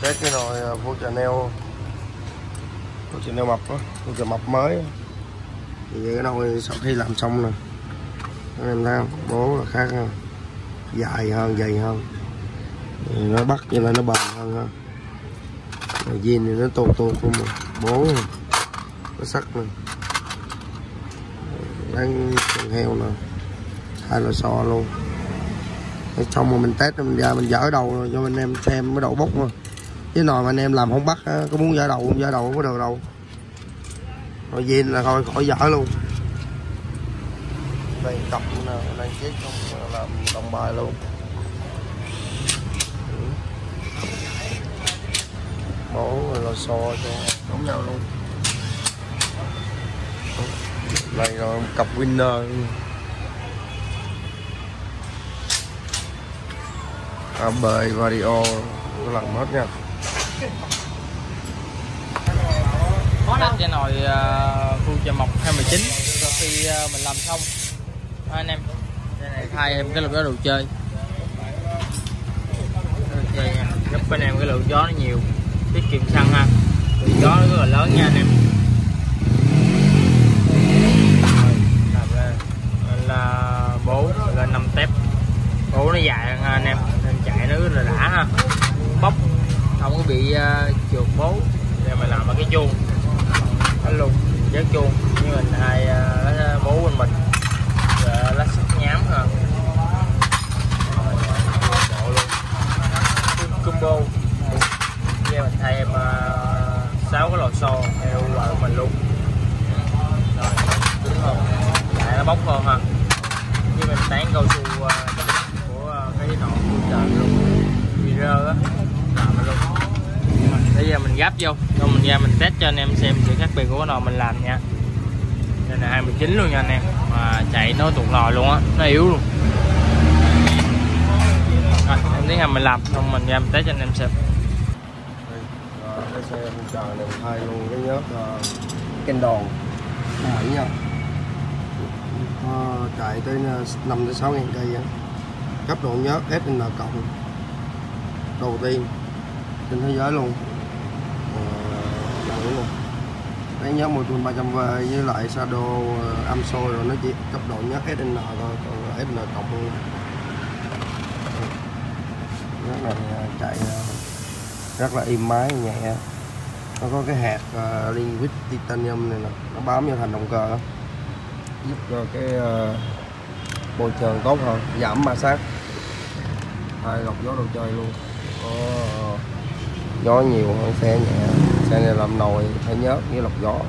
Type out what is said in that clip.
test cái nồi à, vô Chanel vô Chanel mập á, vô Chanel mập mới thì cái nồi sau khi làm xong nè. Anh em thấy không bố là khác hơn dài hơn, dày hơn. Thì nó bắt như là nó bền hơn ha. Rồi viên thì nó tô tô luôn mà bố nè. Nó sắc nè. Đang con heo nè. Hai lò xo luôn. Trong xong mình test, mình ra mình dở đầu rồi, cho anh em xem cái đầu bốc mà cái nồi mà anh em làm không bắt có muốn dỡ đầu không? Dỡ đầu không có được đâu. Rồi zin là thôi khỏi dở luôn. Đây cặp nào đang chết không làm đồng bài luôn. Bố rồi lò xo cho giống nhau luôn. Đây rồi cặp winner. À, bời vario có lần hết nha. Đặt cái nồi à, uh, phu chợ mộc 219 sau khi uh, mình làm xong Đó, anh em đây này thay em cái lượt đó đồ chơi. Đồ nha giúp anh em cái lượng gió nó nhiều tiết kiệm xăng ha. Lượng gió nó rất là lớn nha anh em. Là bố lên 5 tép. Bố nó dài hơn anh em nên chạy nó rất là đã ha. Bóc không có bị ờ, uh, trượt bố. Để mà làm ở cái chuông. Đánh luôn vớt chuông như mình hai uh, ờ, lá bố bên mình. Rồi, lá sắt nhám hơn, bộ luôn combo. Giờ mình thay em uh, cái lò xo theo vợ mình luôn. Rồi cứng hơn lại nó bóc hơn ha như mình tán cao su uh, của uh, cái nọ của trời luôn bị rơ á làm nó luôn bây giờ mình gắp vô. Rồi mình ra mình test cho anh em xem sự khác biệt của cái nồi mình làm nha. Đây là 29 luôn nha anh em. Mà chạy nó tuột lò luôn á nó yếu luôn. Rồi em tiến hành mình làm xong mình ra mình test cho anh em xem. Đây, cái xe hỗ trợ này thay luôn cái nhớt uh, kênh đòn của Mỹ nha. Nó chạy tới ờ, 5 tới 6 ngàn cây á. Cấp độ nhớt SN cộng. Đầu tiên trên thế giới luôn uh, luôn cái nhớt 130V với lại Shadow ờ, âm sôi rồi nó chỉ cấp độ nhất SN thôi còn SN cộng hơn. Rất là ờ, chạy ờ, rất là êm máy nhẹ. Nó có cái hạt uh, liquid titanium này nè nó bám vô thành động cơ. Đó. giúp cho cái uh, môi trường tốt hơn giảm ma sát. Hai lọc gió đồ chơi luôn. Có uh, gió nhiều hơn xe nhẹ xe là làm nồi hay nhớt với lọc gió